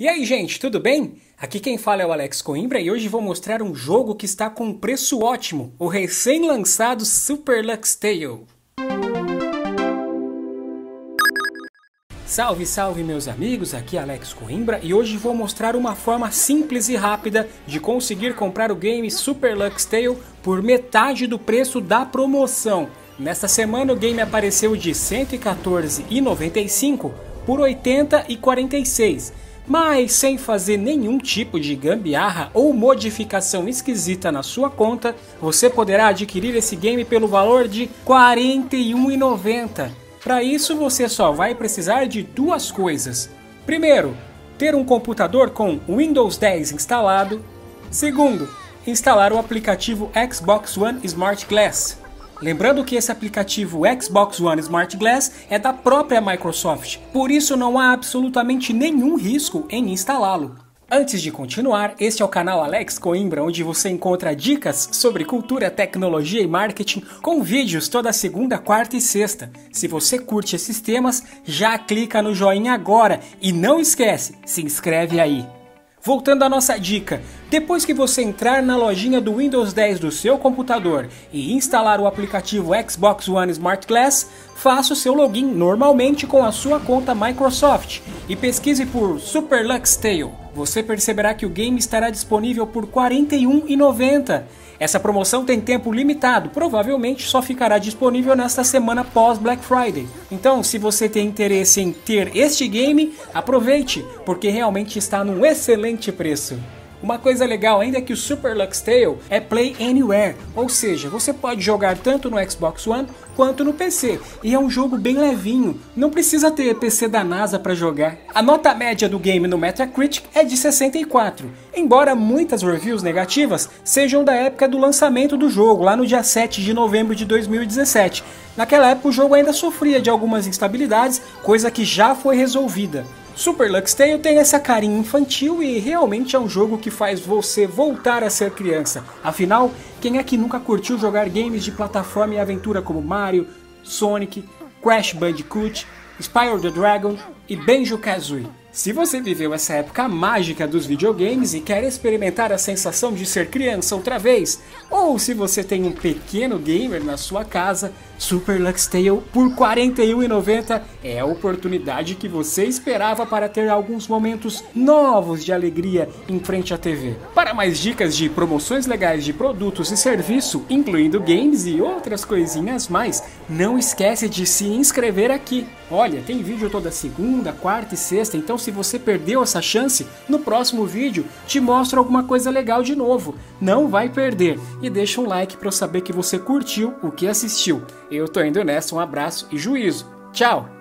E aí, gente, tudo bem? Aqui quem fala é o Alex Coimbra e hoje vou mostrar um jogo que está com um preço ótimo, o recém-lançado Super Lux Tale. Salve, salve meus amigos, aqui é Alex Coimbra e hoje vou mostrar uma forma simples e rápida de conseguir comprar o game Super Lux Tale por metade do preço da promoção. Nesta semana o game apareceu de R$ 114,95 por R$ 80,46 mas sem fazer nenhum tipo de gambiarra ou modificação esquisita na sua conta, você poderá adquirir esse game pelo valor de R$ 41,90. Para isso você só vai precisar de duas coisas. Primeiro, ter um computador com Windows 10 instalado. Segundo, instalar o aplicativo Xbox One Smart Glass. Lembrando que esse aplicativo Xbox One Smart Glass é da própria Microsoft, por isso não há absolutamente nenhum risco em instalá-lo. Antes de continuar, este é o canal Alex Coimbra, onde você encontra dicas sobre cultura, tecnologia e marketing com vídeos toda segunda, quarta e sexta. Se você curte esses temas, já clica no joinha agora e não esquece, se inscreve aí. Voltando à nossa dica, depois que você entrar na lojinha do Windows 10 do seu computador e instalar o aplicativo Xbox One Smart Glass, faça o seu login normalmente com a sua conta Microsoft e pesquise por Super Lux Tale. Você perceberá que o game estará disponível por R$ 41,90 essa promoção tem tempo limitado, provavelmente só ficará disponível nesta semana pós Black Friday. Então, se você tem interesse em ter este game, aproveite, porque realmente está num excelente preço. Uma coisa legal ainda é que o Super Lux Tale é Play Anywhere, ou seja, você pode jogar tanto no Xbox One quanto no PC, e é um jogo bem levinho, não precisa ter PC da NASA para jogar. A nota média do game no Metacritic é de 64, embora muitas reviews negativas sejam da época do lançamento do jogo, lá no dia 7 de novembro de 2017. Naquela época o jogo ainda sofria de algumas instabilidades, coisa que já foi resolvida. Super Lux Tale tem essa carinha infantil e realmente é um jogo que faz você voltar a ser criança. Afinal, quem é que nunca curtiu jogar games de plataforma e aventura como Mario, Sonic, Crash Bandicoot, Spyro the Dragon e Banjo-Kazooie? Se você viveu essa época mágica dos videogames e quer experimentar a sensação de ser criança outra vez, ou se você tem um pequeno gamer na sua casa, Super Lux Tale por R$ 41,90 é a oportunidade que você esperava para ter alguns momentos novos de alegria em frente à TV. Para mais dicas de promoções legais de produtos e serviço, incluindo games e outras coisinhas mais, não esquece de se inscrever aqui. Olha, tem vídeo toda segunda, quarta e sexta, então se você perdeu essa chance, no próximo vídeo te mostro alguma coisa legal de novo. Não vai perder e deixa um like para eu saber que você curtiu o que assistiu. Eu tô indo nessa, um abraço e juízo. Tchau!